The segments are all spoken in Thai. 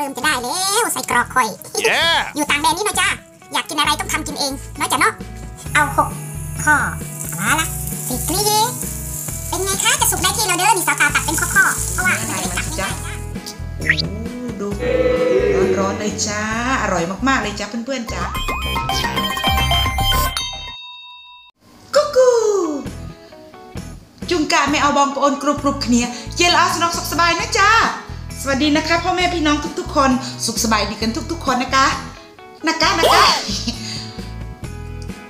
ริ่มจะได้แล้วใส่กรอกข่อย Yeah! อยู่ต่างแดนนี่นะจ้าอยากกินอะไรต้องทำกินเองน้อยจ้ะเนาะเอาหกข้อมาละสิกรีเป็นไงคะจะสุกได้ที่เราเด้อนี่สาวตาตัดเป็นข้อๆเพราะว่ามันจะได้ตัดง่ายๆจ้าโอ้ดูร้อนๆเลยจ้า อร่อยมากๆเลยจ้าเพื่อนๆจ้ากุ๊กกูจุงการไม่เอาบองปอนกรุบกรุบๆគ្នាเยลอาสนองสุขสบายนะจ้า สวัสดีนะคะพ่อแม่พี่น้องทุก ๆ คน สุขสบายดีกันทุก ๆ คนนะคะนะคะนะคะ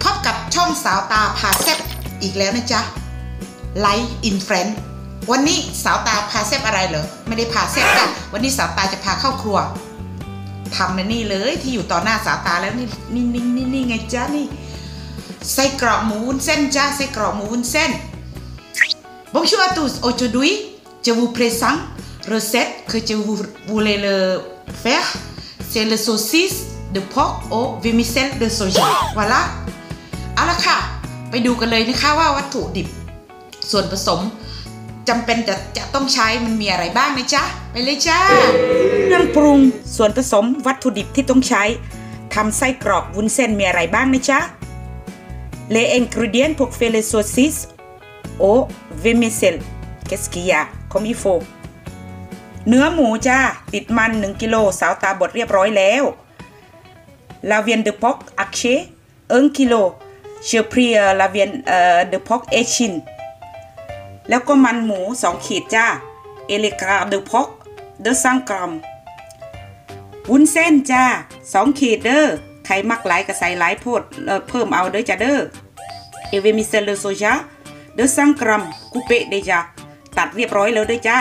พบกับช่องสาวตาพาแซบอีกแล้วนะจ๊ะ Life in France วันนี้สาวตาพาแซบอะไรเหรอไม่ได้พาแซบกันวันนี้สาวตาจะพาเข้าครัวทำในนี่เลยที่อยู่ต่อหน้าสาวตาแล้วนี่นี่นี่นี่นี่ไงจ๊ะนี่ไส้กรอกหมูวุ้นเส้นจ้าไส้กรอกหมูวุ้นเส้น Bonjour à tous. Aujourd'hui, je vous présente recette que je vous voulais le faire. C'est le saucisse de porc au vermicelle de soja. Voilà. เอาละค่ะ ไปดูกันเลยนะคะว่าวัตถุดิบ ส่วนผสมจำเป็นจะจะต้องใช้มันมีอะไรบ้างนะจ๊ะ ไปเลยจ้าเครื่องปรุงส่วนผสมวัตถุดิบที่ต้องใช้ทำไส้กรอกวุ้นเส้นมีอะไรบ้างนะจ๊ะ Les ingrédients pour faire les saucisses au vermicelle qu'est-ce qu'il y a comme il faut เนื้อหมูจ้า ติดมัน 1 กิโลสาวตาบดเรียบร้อยแล้ว La viande de porc hachée 1กิโล Je pris euh, la viande euh, de porc échine แล้วก็มันหมู 2 ขีดจ้า Et les gras de porc 200กรัมวุ้นเส้นจ้า 2 ขีดเด้อใครมักหลายก็ใส่หลายโพดเอ่อเพิ่มเอาเด้อจ้าเด้อ Et vermicelle de soja 200กรัมคูเปะเดจ้าตัดเรียบร้อยแล้วเด้อจ้า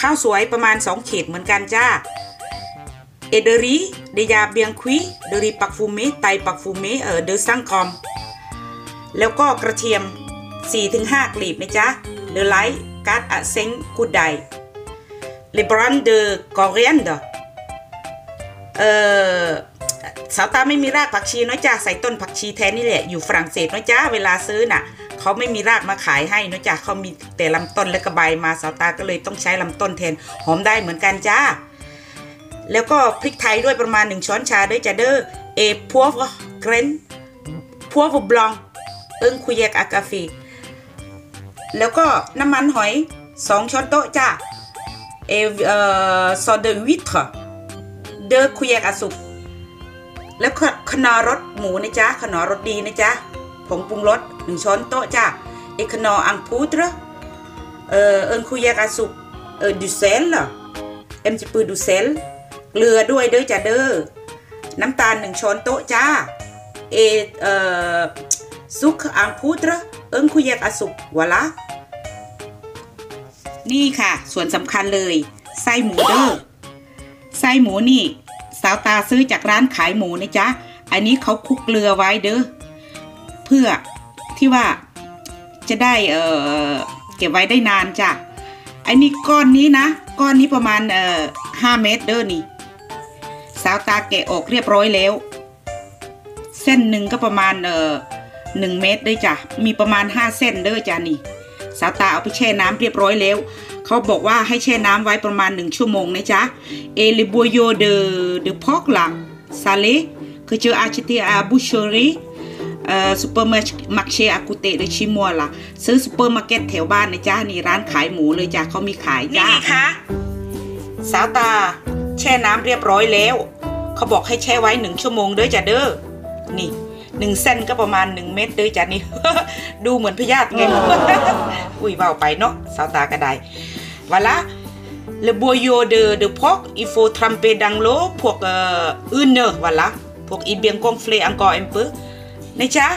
ข้าวสวยประมาณ2ขีดเหมือนกันจ้าเอเดรีเดียเบียงคุยเดรีปักฟูเมไตปักฟูเมเออเดอซังกอม แล้วก็กระเทียม 4-5 กลีบนะจ๊ะเดอไลท์การ์ดอะเซงกูดไดเลบรันเดอคอเรียนเดอเออสาวตาไม่มีรากผักชีน้อยจ้าใส่ต้นผักชีแทนนี่แหละอยู่ฝรั่งเศสน้อยจ้าเวลาซื้อน่ะ เขาไม่มีรากมาขายให้น้อยจ้าเขามีแต่ลำต้นและกระใบมาสาวตาก็เลยต้องใช้ลำต้นแทนหอมได้เหมือนกันจ้า แล้วก็พริกไทยด้วยประมาณ 1 ช้อนชาด้วยจ้ะเด้อเอพัวเกรนพัวบลอง เอิงคุยกอากาฟีแล้วก็น้ำมันหอย 2 ช้อนโต๊ะจ้าเอเอ่อซอเดวิทเดอคุยกอสุกแล้วก็ขนอรสหมูนะจ๊ะขนอรสดีนะจ๊ะ ผงปรุงรส1ช้อนโต๊ะจ้าเอขนอังพูตรเอ่อเอิงคุยแยกาสุกเออดูเซลเหรอเอ็มจะปือดูเซลเกลือด้วยเด้อจ้าเด้อน้ำตาลหนึ่งช้อนโต๊ะจ้าเอเอ่อซุกอังพูตรเอิงคุยกาสุกวะละนี่ค่ะ ส่วนสำคัญเลยไส้หมูเด้อไส้หมูนี่ สาวตาซื้อจากร้านขายหมูนะจ๊ะ อันนี้เขาคลุกเกลือไว้เด้อ เพื่อที่ว่าจะได้เออเก็บไว้ได้นานจ้ะไอันนี้ก้อนนี้นะ ก้อนนี้ประมาณเออห้าเมตรเด้อนี่สาวตาแกะออกเรียบร้อยแล้ว เส้นหนึ่งก็ประมาณเออหนึ่งเมตรเด้อจ้ะมีประมาณห้าเส้นเด้อจ้ะนี่ สาวตาเอาไปแช่น้ำเรียบร้อยแล้ว เขาบอกว่าให้แช่น้ำไว้ประมาณหนึ่งชั่วโมงนะจ๊ะเอลิบัวโยเดเดพอกหลังซาเลคือเจออาชิติอาบูชอรี่ ซูเปอร์มาร์เชอากุเตเดชิมัวล่ะ ซื้อซูเปอร์มาร์เก็ตแถวบ้านนะจ๊ะนี่ร้านขายหมูเลยจ้ะเขามีขายจ้านี่ค่ะสาวตา แช่น้ำเรียบร้อยแล้ว เขาบอกให้แช่ไว้หนึ่งชั่วโมงเด้อจ้ะเด้อนี่หนึ่งเส้นก็ประมาณหนึ่งเม็ดเด้อจ้ะนี่ดูเหมือนพยาธิไงอุ้ยเบาไปเนาะสาวตาก็ได้ voilà le boyau de de porc il faut tremper dans l'eau pour euh, une heure voilà pour y bien gonfler encore un peu นะ จ๊ะ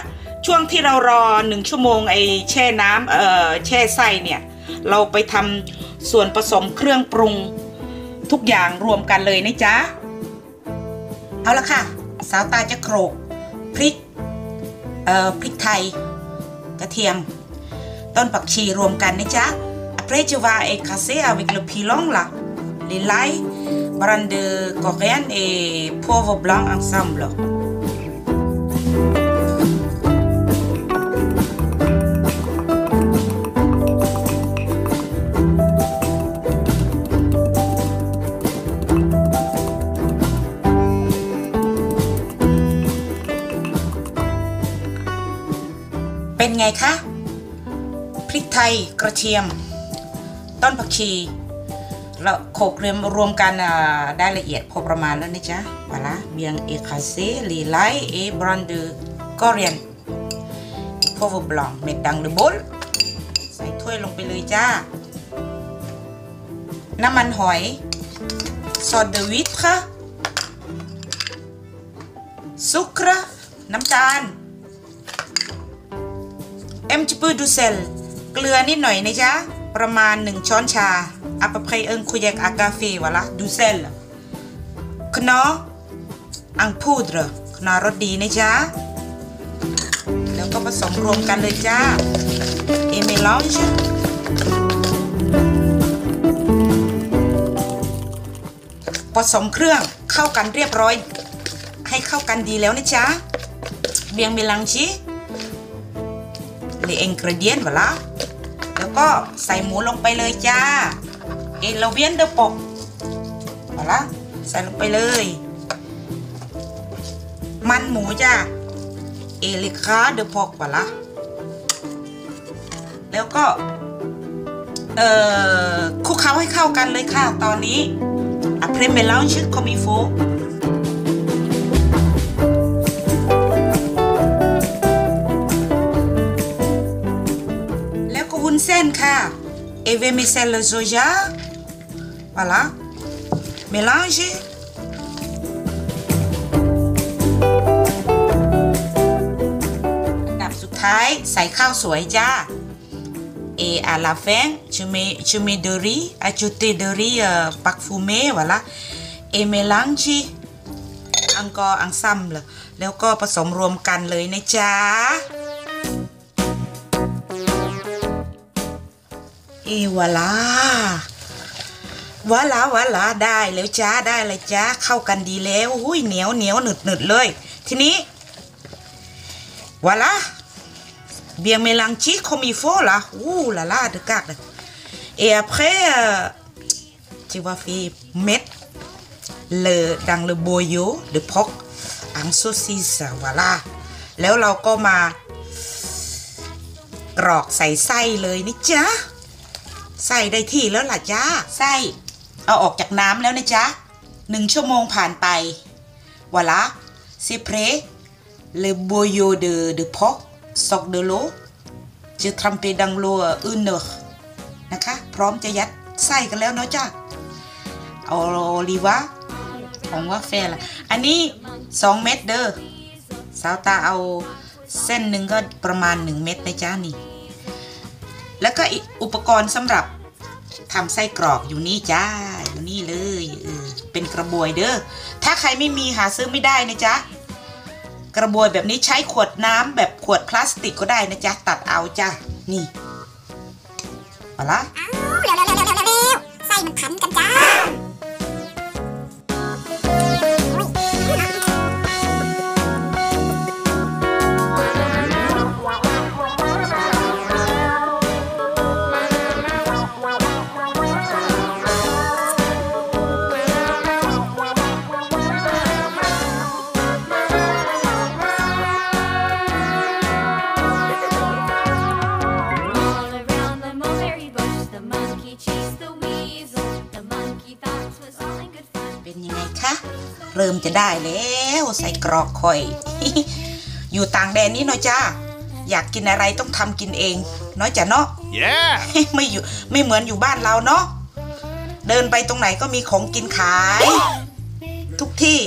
ช่วงที่เรารอหนึ่งชั่วโมงไอแช่น้ำเอ่อแช่ไส้เนี่ย เราไปทำส่วนผสมเครื่องปรุงทุกอย่างรวมกันเลยนะจ๊ะ เอาละค่ะ สาวตาจะโขลกพริกเอ่อพริกไทย กระเทียม ต้นผักชีรวมกันนะจ๊ะ Après, tu vas écraser avec le pilon là, les l'ail, brand de coriandre et poivre blanc ensemble. ไงคะ พริกไทยกระเทียม ต้นผักชีแล้วโขลกเรียมรวมกันได้ละเอียดพอประมาณแล้วนะจ๊ะวาละเบียงเอคาเซลีไลเอบรอนเดกอเรียนพอวบลองเม็ดดังเดบลใส่ถ้วยลงไปเลยจ้า น้ำมันหอยซอสเดวิตค่ะ sucre น้ำตาล un petit peu du sel เกลือนิดหน่อยนะจ๊ะ ประมาณ 1 ช้อนชา à peu près une cuillère à café voilà du sel คนอร์ en poudre คนอร์รสดีนะจ๊ะ แล้วก็ผสมรวมกันเลยจ้า et mélangeผสมเครื่องเข้ากันเรียบร้อย ให้เข้ากันดีแล้วนะจ๊ะ เบียงเมลังชี les ingrédients voilà แล้วก็ใส่หมูลงไปเลยจ้าเอลเวียนเดปก voilà ใส่ลงไปเลย มันหมูจ้าเอลิคาเดปก voilà แล้วก็เอ่อคลุกเคล้าให้เข้ากันเลยค่ะตอนนี้ après mélange comme il faut เส้นค่ะเอเวมิเซลโซจา voilà mélange อันดับสุดท้ายใส่ข้าวสวยจ้า Et à la fin, je mets, je mets de riz, ajouter de riz euh, parfumé, voilà. Et mélange encore ensemble แล้วก็ผสมรวมกันเลยนะจ๊ะ วาลาวาลาวาลาได้แล้วจ้าได้เลยจ้าเข้ากันดีแล้วหุ้ยเหนียวเหนียวหนึดหนึดเลย ทีนี้วาลาเบียงเมลังชีคอมีโฟล่ะอู้ลาลา de garde et après euh, tu vas faire mettre le dans le boyau de porc en saucisse voilà แล้วเราก็มากรอกใส่ไส้เลยนี่จ้า ใส่ได้ที่แล้วล่ะจ้าไส้เอาออกจากน้ำแล้วนะจ๊ะหนึ่งชั่วโมงผ่านไปวลาเซเพรเลโบโยเดอเดพอกซอกเดโลจะทำเปดังโลอื่นเนอนะคะ พร้อมจะยัดไส้กันแล้วเนาะจ้าเอาลีวะของว่าแฟละอันนี้ 2 เม็ดเด้อสาวตาเอาเส้นหนึ่งก็ประมาณ 1 เม็ดนะจ้านี่ แล้วก็อุปกรณ์สำหรับทำไส้กรอกอยู่นี่จ้าอยู่นี่เลยเออเป็นกระบวยเด้อถ้าใครไม่มีหาซื้อไม่ได้นะจ๊ะกระบวยแบบนี้ใช้ขวดน้ำแบบขวดพลาสติกก็ได้นะจ๊ะตัดเอาจ้ะนี่เอาละอ้าวเร็วเร็วเร็วเร็วเร็วไส้มันพันกันจ้า จะได้แล้วใส่กรอกคอย อยู่ต่างแดนนี้เนาะจ้าอยากกินอะไรต้องทำกินเองเนาะจ้ะเนาะ Yeah! ไม่อยู่ไม่เหมือนอยู่บ้านเราเนาะเดินไปตรงไหนก็มีของกินขาย ทุกที่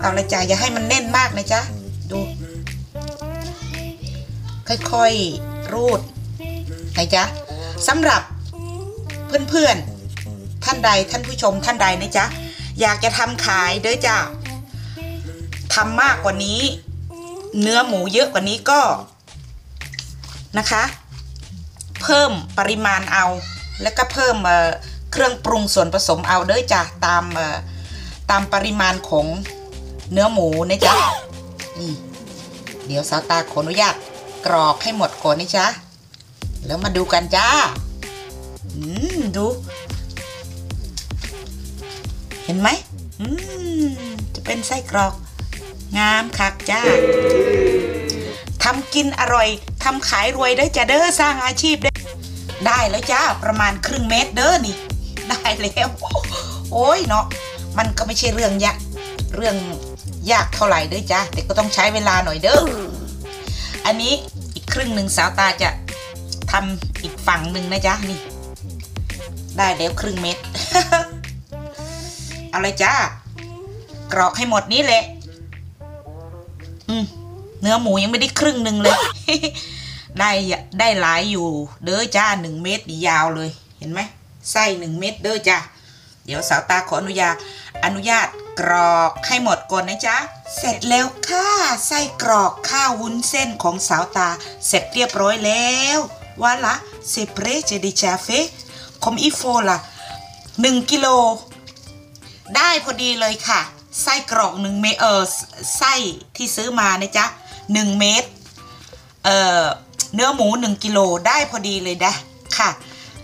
เอาละจ้ะอย่าให้มันแน่นมากนะจ๊ะดู ค่อยๆรูดนะจ๊ะสำหรับเพื่อนๆท่านใดท่านผู้ชมท่านใดนะจ๊ะ อยากจะทำขายเด้อจ้ะทำมากกว่านี้ เนื้อหมูเยอะกว่านี้ก็นะคะ เพิ่มปริมาณเอา แล้วก็เพิ่มเครื่องปรุงส่วนผสมเอาเด้อจ้ะตามตามปริมาณของเนื้อหมูนะจ๊ะเดี๋ยวสาวตาขออนุญาตกรอกให้หมดก่อนนะจ๊ะแล้วมาดูกันจ้า อืม ดู เห็นไหมอืมจะเป็นไส้กรอก งามคักจ้าทำกินอร่อยทำขายรวยได้จ้ะเด้อสร้างอาชีพได้ ได้แล้วจ้าประมาณครึ่งเมตรเด้อนี่ ได้แล้ว โอ้ยเนาะมันก็ไม่ใช่เรื่องยากเรื่องยากเท่าไหร่เด้อจ้าแต่ก็ต้องใช้เวลาหน่อยเด้ออันนี้อีกครึ่งหนึ่งสาวตาจะทำอีกฝั่งหนึ่งนะจ๊ะนี่ ได้แล้วครึ่งเม็ด เอาเลยจ้า กรอกให้หมดนี้แหละ อืมเนื้อหมูยังไม่ได้ครึ่งหนึ่งเลย ได้ได้หลายอยู่ เด้อจ้าหนึ่งเม็ดนี่ยาวเลย เห็นไหมไส้หนึ่งเม็ดเด้อจ้าเดี๋ยวสาวตาขออนุญาตอนุญาตกรอกให้หมดก่อนนะจ๊ะ เสร็จแล้วค่ะไส้กรอกข้าววุ้นเส้นของสาวตา เสร็จเรียบร้อยแล้ววาละเซเปรเจดิชาเฟคอมอีโฟล่ะหนึ่งกิโล ได้พอดีเลยค่ะ ไส้กรอกหนึ่งเมเออไส้ที่ซื้อมานะจ๊ะหนึ่งเมตรเอ่อเนื้อหมูหนึ่งกิโลได้พอดีเลยนะค่ะ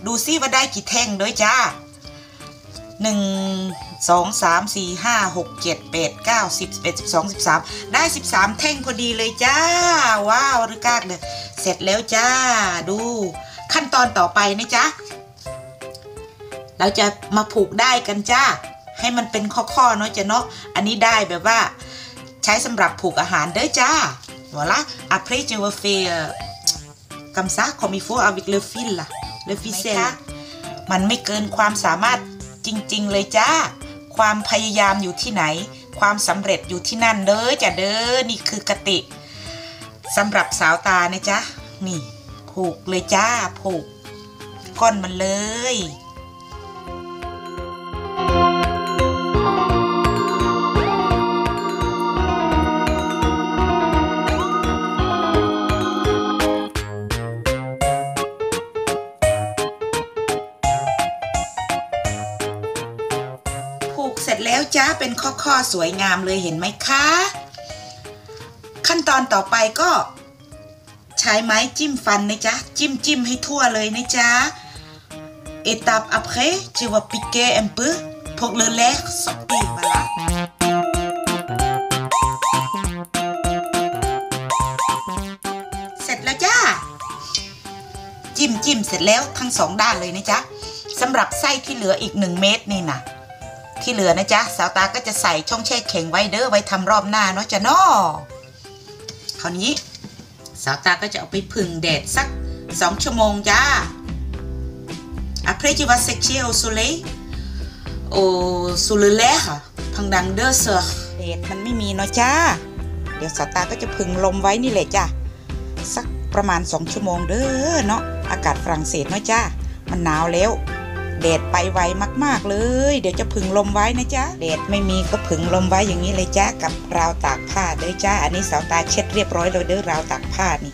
ดูซิว่าได้กี่แท่งด้วยจ้าหนึ่งสองสามสี่ห้าหกเจ็ดแปดเก้าสิบเอ็ดสิบสองสิบสามได้สิบสามแท่งพอดีเลยจ้า ว้าวรึกากเลยเสร็จแล้วจ้าดู ขั้นตอนต่อไปนะจ๊ะเราจะมาผูกได้กันจ้า ให้มันเป็นข้อๆเนาะจ้ะเนาะอันนี้ได้แบบว่า ใช้สำหรับผูกอาหารเด้อจ้า voilà après je vais faire comme ça comme il faut avec le fil là le ficelle มันไม่เกินความสามารถจริง ๆ เลยจ้า ความพยายามอยู่ที่ไหน ความสำเร็จอยู่ที่นั่นเด้อจ้ะเด้อนี่คือกติสำหรับสาวตานะจ๊ะนี่ ผูกเลยจ้า ผูกก้อนมันเลย เป็นข้อๆสวยงามเลยเห็นไหมคะ ขั้นตอนต่อไปก็ ใช้ไม้จิ้มฟันนะจ๊ะ จิ้มจิ้มให้ทั่วเลยนะจ๊ะ Étape après, tu vas piquer un peu pour le lait sortir. Voilà. เสร็จแล้วจ้า จิ้มจิ้มเสร็จแล้วทั้งสองด้านเลยนะจ๊ะสำหรับไส้ที่เหลืออีกหนึ่งเม็ดนี่นะ ที่เหลือนะจ๊ะสาวตาก็จะใส่ช่องแช่แข็งไว้เด้อไว้ทำรอบหน้าเนาะจ้ะเนาะคราวนี้ สาวตาก็จะเอาไปผึ่งแดดสักสองชั่วโมงจ้า Après tu vas sécher au soleil au sous le l'air pendant deux heures แดดมันไม่มีเนาะจ้า เดี๋ยวสาวตาก็จะผึ่งลมไว้นี่แหละจ้าสักประมาณ2ชั่วโมงเด้อเนาะอากาศฝรั่งเศสเนาะจ้า มันหนาวแล้ว แดดไปไวมาก ๆ เลย เดี๋ยวจะผึ่งลมไว้นะจ๊ะแดดไม่มีก็ผึ่งลมไว้อย่างนี้เลยจ้ากับราวตากผ้าเด้อจ้าอันนี้สาวตาเช็ดเรียบร้อยเลยเด้อราวตากผ้านี่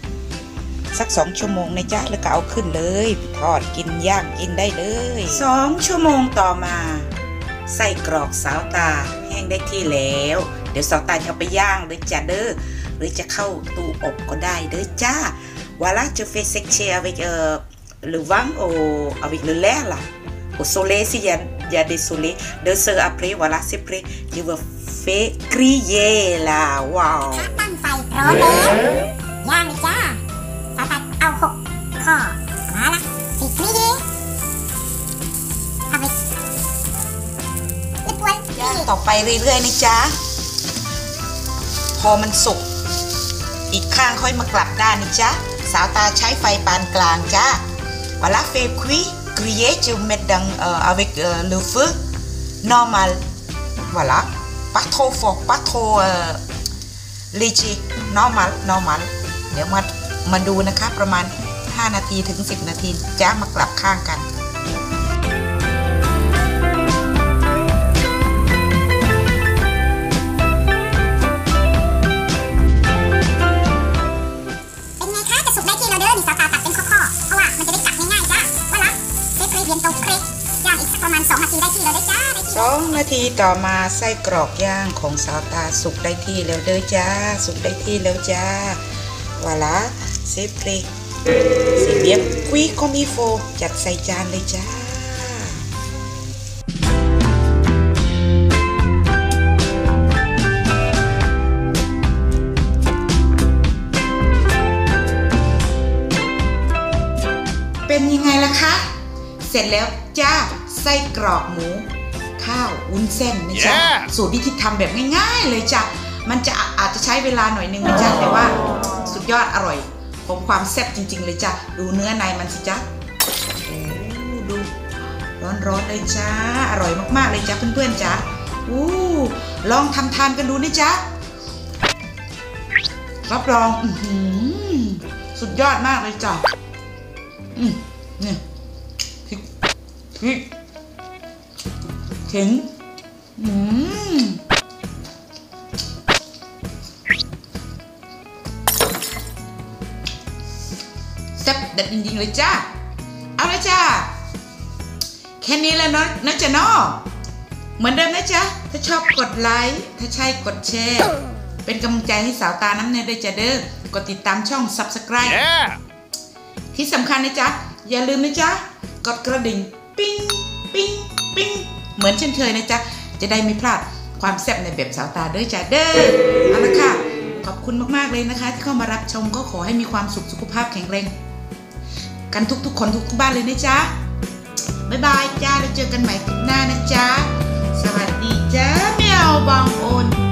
สักสองชั่วโมงนะจ๊ะแล้วก็เอาขึ้นเลยทอดกินย่างกินได้เลยสองชั่วโมงต่อมาไส้กรอกสาวตาแห้งได้ที่แล้ว เดี๋ยวสาวตาจะเอาไปย่างเลยจ้ะเด้อหรือจะเข้าตู้อบก็ได้เด้อจ้า Voilà, je fais sécher avec euh, le vent ou avec le lait là. Au soleil, s'il y a, il y a des soleils. Deux heures après, voilà, c'est prêt. Je vais faire griller là. Wow. ตั้งไฟพร้อแล้วย่างลย จ้าสาตัดเอาหกข้อมาละสี่ครี avec le poil ย่างต่อไปเรื่อยๆนะจ๊ะ พอมันสุก อีกข้างค่อยมากลับด้านนะจ๊ะ สาวตาใช้ไฟปานกลางจ้า Voilà, fait cuit, grillé, je vais mettre dans, euh, avec euh, le feu normal. Voilà, pas trop fort, pas trop euh, léger, normal, normal. เดี๋ยวมามาดูนะคะ ประมาณ 5 นาทีถึง 10 นาทีจ้ามากลับข้างกัน ทีต่อมาไส้กรอกย่างของสาวตาสุกได้ที่แล้วเด้อจ้า สุกได้ที่แล้วจ้าวาละเซฟเพลสีเบียบคุยคอมีโฟ จัดใส่จานเลยจ้าเป็นยังไงล่ะคะ เสร็จแล้วจ้า ไส้กรอกหมู ข้าววุ้นเส้นนะจ๊ะ Yeah สูตรวิธีทำแบบง่ายๆเลยจ้ะ มันจะอาจจะใช้เวลาหน่อยนึงนะจ๊ะ แต่ว่าสุดยอดอร่อยของความแซ่บจริง ๆ เลยจ้ะ ดูเนื้อในมันสิจ๊ะโอ้ดู ร้อนๆเลยจ้า อร่อยมากๆเลยจ้ะเพื่อนๆจ้ะอู้ลองทำทานกันดูนะจ๊ะ รับรองอื้อหือสุดยอดมากเลยจ้ะอืมเนี่ยพริกพริก ถึงอืมแซ่บเด็ดจริงๆเลยจ้าเอาละจ้าแค่นี้แล้วเนาะนะจ๊ะเนาะเหมือนเดิมนะจ๊ะ ถ้าชอบกดไลค์ ถ้าใช่กดแชร์ เป็นกำลังใจให้สาวตาน้ำเนยด้วยจ้ะเด้อ กดติดตามช่อง Subscribe Yeah! ที่สำคัญนะจ๊ะ อย่าลืมนะจ๊ะ กดกระดิ่ง ปิ้งปิ้งปิ้ง เหมือนเช่นเคยนะจ๊ะ จะได้ไม่พลาดความแซ่บในแบบสาวตาเด้อจ้ะเด้อเอาละค่ะ ขอบคุณมากๆเลยนะคะ ที่เข้ามารับชมก็ขอให้มีความสุขสุขภาพแข็งแรงกันทุกๆคนทุกๆบ้านเลยนะจ๊ะบ๊ายบายจ้าแล้วเจอกันใหม่คลิปหน้านะจ๊ะสวัสดีจ้าแมวบางโอน